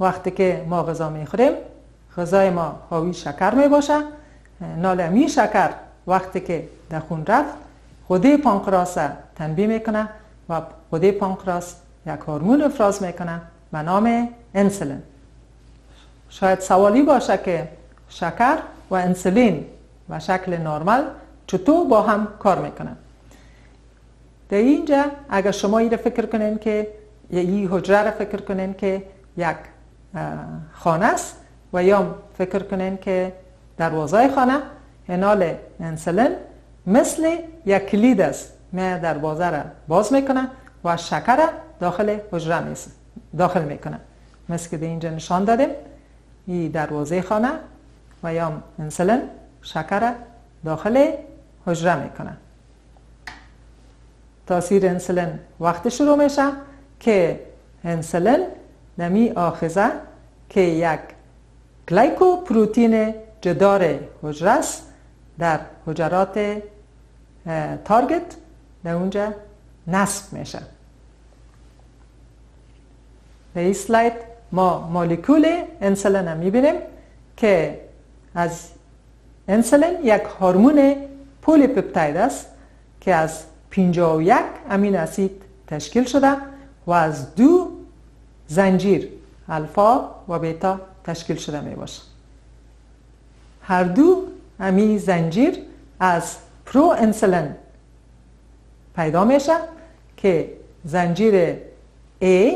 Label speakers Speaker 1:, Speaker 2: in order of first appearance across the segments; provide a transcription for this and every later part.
Speaker 1: وقتی که ما غذا می‌خوریم غذای ما حاوی شکر می باشه نال شکر وقتی که در خون رفت خوده پانکراس تنبیه می‌کنه و خوده پانکراس یک هورمون افراز می‌کنه به نام انسولین. شاید سوالی باشه که شکر و انسولین و شکل نرمال چطور با هم کار می‌کنن در اینجا اگر شما این فکر کنین که این حجره را فکر کنین که یک خانه است. و یا فکر کنین که دروازه خانه انال انسولین مثل یک کلید است. می دروازه را باز می‌کنه و شکر داخل حجره داخل می‌کنه. مثل که اینجا نشان دادیم. این دروازه خانه و یا انسولین شکر داخل حجره می‌کنه. تاثیر انسولین وقت شروع میشه که انسولین نمی آخذه که یک گلیکو پروتین جدار حجره است در حجرات تارگت در اونجا نصب میشه. در این سلاید ما مولکول انسولین هم می‌بینیم که از انسولین یک هورمون پولی پپتاید است که از 51 امین اسید تشکیل شده و از دو زنجیر الفا و بیتا تشکیل شده می باشه. هر دو امی زنجیر از پرو انسولین پیدا میشه که زنجیر A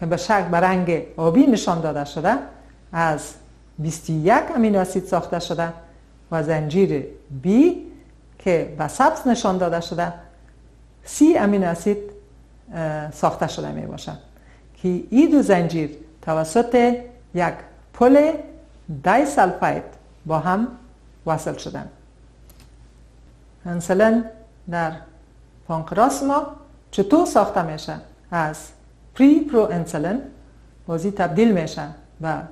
Speaker 1: که به شکل به رنگ آبی نشان داده شده از 21 امینو اسید ساخته شده و زنجیر B که به سبز نشان داده شده سی امینو اسید ساخته شده می باشد که این دو زنجیر توسط یک پل دای سلفاید با هم وصل شدن. انسولین در پانکراس ما چطور ساخته میشه؟ از preproinsulin بازی تبدیل میشه و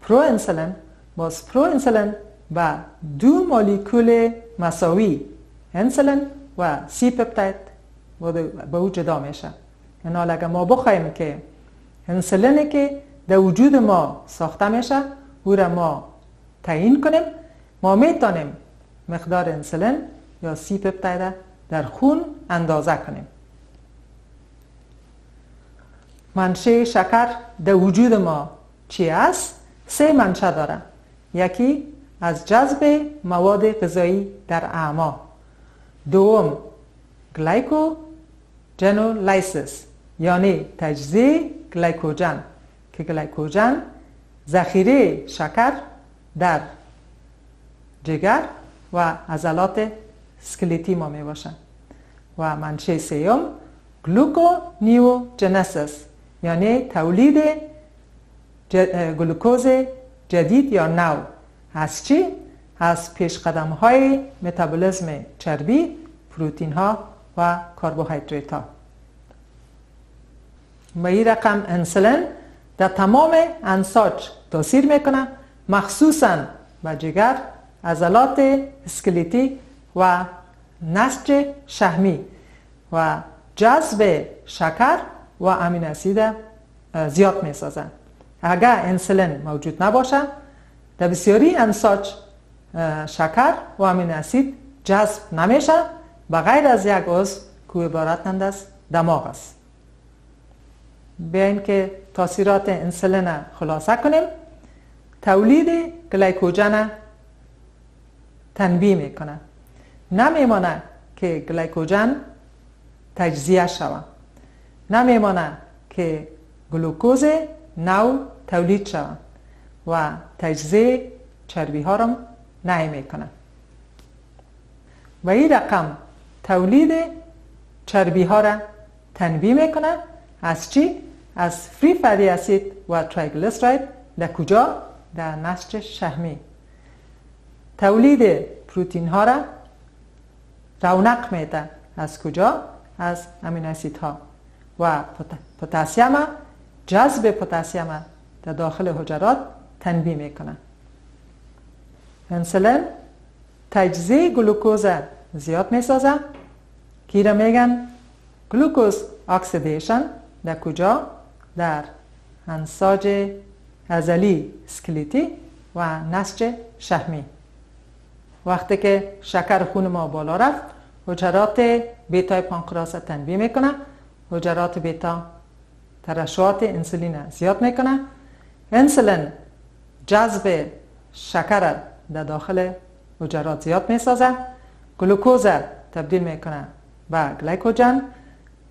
Speaker 1: proinsulin باز proinsulin و دو مولکول مساوی انسولین و C-peptide به او جدا میشه. یعنی اگر ما بخوایم که انسولینی که در وجود ما ساخته میشه او را ما تعیین کنیم. ما می‌تونیم مقدار انسولین یا C-peptide در خون اندازه کنیم. منشأ شکر در وجود ما چی است؟ سه منشأ داره. یکی از جذب مواد غذایی در امعا. دوم glycogenolysis یعنی تجزیه گلیکوژن که گلیکوژن ذخیره شکر در جگر و عضلات سکلیتی ما می باشند و منشأ سیوم gluconeogenesis یعنی تولید گلوکوز جدید یا نو از چی؟ از پیش قدم های متابولیزم چربی، پروتین ها و کربوهیدرات ها و این رقم انسولین در تمام انساج تاثیر می‌کنه مخصوصا به جگر عضلات اسکلیتی و نسج شهمی و جذب شکر و امین اسید زیاد می سازن اگر انسولین موجود نباشه در بسیاری انساج شکر و امین اسید جذب نمیشه و غیر از یک عضو که عبارت از دماغ است. بیاین که تاثیرات انسولین خلاصه کنیم. تولید گلیکوژن تنبیه می‌کنه. نمیمانه که گلیکوژن تجزیه شود نمیمانه که گلوکوز نو تولید شود و تجزیه چربی ها را نمی‌کنه و این رقم تولید چربی ها را تنبیه می‌کنه. از چی؟ از فری فری اسید و تریگلیسراید در کجا؟ در نسج شهمی. تولید پروتین ها را رونق میده. از کجا؟ از امین اسید ها. و پتاسیم جذب پتاسیم در داخل حجرات تنبیه می‌کنه انسولین تجزیه گلوکوز زیاد می‌سازه. که میگن glucose oxidation در کجا؟ در انساج عضلی سکلیتی و نسج شحمی وقتی که شکر خون ما بالا رفت حجرات بیتای پانکراس تنبیه می‌کنه. حجرات بیتا ترشحات انسولین زیاد می‌کنه. انسولین جذب شکر در داخل حجرات زیاد می‌سازه. گلوکوز تبدیل می‌کنه به گلیکوژن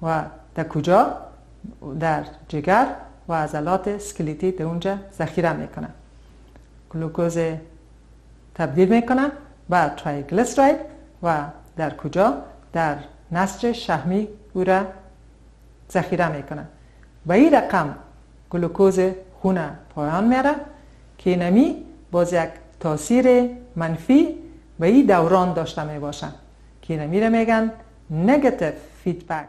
Speaker 1: و در کجا؟ در جگر و عضلات سکلیتی در اونجا ذخیره می‌کنه گلوکوز تبدیل می‌کنه به ترایگلیسراید و در کجا؟ در نسج شحمی او را ذخیره می‌کنه و این رقم گلوکوز خون پایان میره که نمی باز یک تاثیر منفی و این دوران داشته می باشن که نمیره میگن نگتیو فیدبک